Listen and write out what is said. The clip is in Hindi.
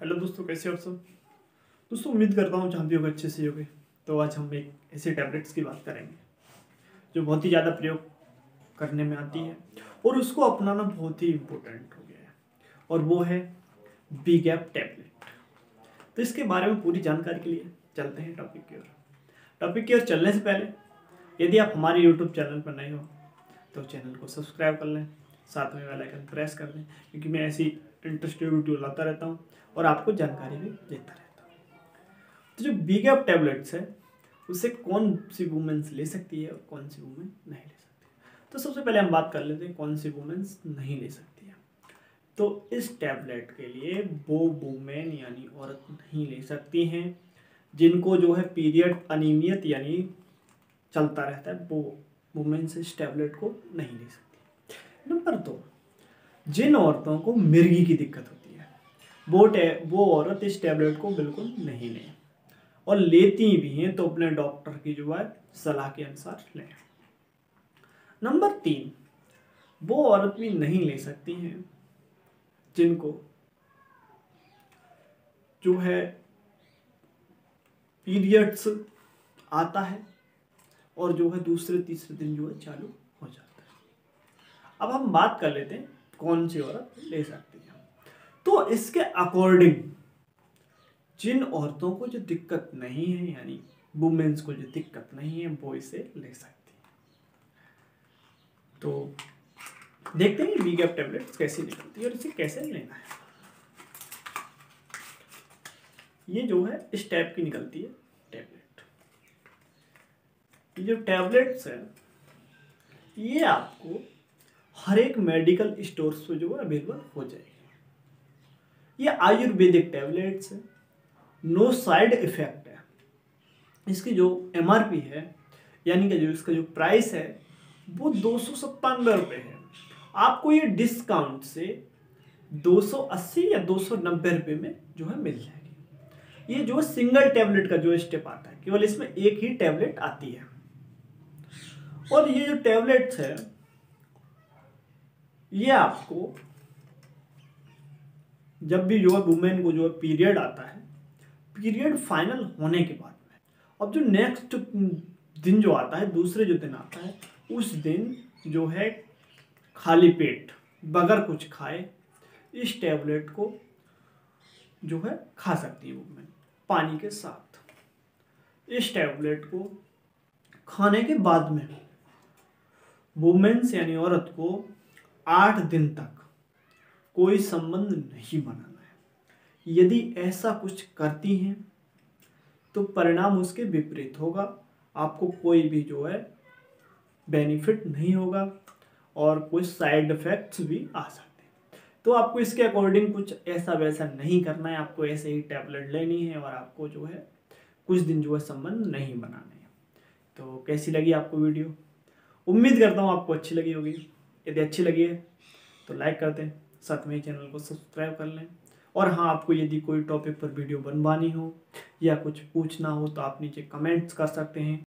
हेलो दोस्तों, कैसे हो आप सब? दोस्तों, उम्मीद करता हूँ जहाँ भी होगा, अच्छे से होगे। तो आज हम एक ऐसे टैबलेट्स की बात करेंगे, जो बहुत ही ज़्यादा प्रयोग करने में आती है और उसको अपनाना बहुत ही इम्पोर्टेंट हो गया है। और वो है बी गैप टैबलेट तो इसके बारे में पूरी जानकारी के लिए चलते हैं टॉपिक की ओर। टॉपिक की ओर चलने से पहले, यदि आप हमारे यूट्यूब चैनल पर नए हो तो चैनल को सब्सक्राइब कर लें। साथ में बेल आइकन प्रेस कर दें क्योंकि मैं ऐसी इंटरेस्टिंग वीडियो लाता रहता हूँ और आपको जानकारी भी देता रहता हूँ। तो जो बी गैप टैबलेट्स है उससे कौन सी वुमेंस ले सकती है और कौन सी वुमेन नहीं ले सकती तो सबसे पहले हम बात कर लेते हैं कौन सी वुमेंस नहीं ले सकती है। तो इस टैबलेट के लिए वो वुमेन यानी औरत नहीं ले सकती हैं, जिनको जो है पीरियड अनियमित यानी चलता रहता है, वो वुमेन्स इस टैबलेट को नहीं ले सकती। नंबर दो, जिन औरतों को मिर्गी की दिक्कत होती है, वो वो औरत इस टैबलेट को बिल्कुल नहीं लें और लेती भी हैं तो अपने डॉक्टर की जो है सलाह के अनुसार लें। नंबर तीन, वो औरत भी नहीं ले सकती हैं जिनको जो है पीरियड्स आता है और जो है दूसरे, तीसरे दिन जो है चालू हो जाता है। अब हम बात कर लेते हैं कौन सी औरत ले सकती है। तो इसके अकॉर्डिंग जिन औरतों को जो दिक्कत नहीं है, यानी वुमेन्स को जो दिक्कत नहीं है, वो इसे ले सकती है। तो देखते हैं वी गैप टेबलेट कैसी निकलती है और इसे कैसे लेना है। ये जो है, इस टाइप की निकलती है टैबलेट ये जो टैबलेट्स है, ये आपको हर एक मेडिकल स्टोर्स पे जो है अवेलेबल हो जाएगी। ये आयुर्वेदिक टैबलेट्स है नो साइड इफ़ेक्ट है। इसकी जो एमआरपी है, यानी कि जो इसका जो प्राइस है, वो दो सौ सत्तानवे रुपये है। आपको ये डिस्काउंट से 280 या दो सौ नब्बे रुपये में जो है मिल जाएगी। ये जो सिंगल टैबलेट का जो स्टेप आता है, केवल इसमें एक ही टैबलेट आती है। और ये जो टैबलेट्स है ये आपको जब भी जो है वुमेन को जो है पीरियड आता है पीरियड फाइनल होने के बाद में, अब जो नेक्स्ट दिन जो आता है, दूसरे जो दिन आता है, उस दिन जो है खाली पेट, बगैर कुछ खाए, इस टैबलेट को जो है खा सकती है वुमेन पानी के साथ। इस टैबलेट को खाने के बाद में वुमेन्स यानी औरत को आठ दिन तक कोई संबंध नहीं बनाना है। यदि ऐसा कुछ करती हैं तो परिणाम उसके विपरीत होगा। आपको कोई भी जो है बेनिफिट नहीं होगा और कुछ साइड इफेक्ट्स भी आ सकते हैं। तो आपको इसके अकॉर्डिंग कुछ ऐसा वैसा नहीं करना है। आपको ऐसे ही टैबलेट लेनी है और आपको जो है, कुछ दिन जो है संबंध नहीं बनाने हैं। तो कैसी लगी आपको वीडियो उम्मीद करता हूँ आपको अच्छी लगी होगी। यदि अच्छी लगी है तो लाइक कर दें, साथ में चैनल को सब्सक्राइब कर लें। और हाँ आपको यदि कोई टॉपिक पर वीडियो बनवानी हो या कुछ पूछना हो तो आप नीचे कमेंट्स कर सकते हैं।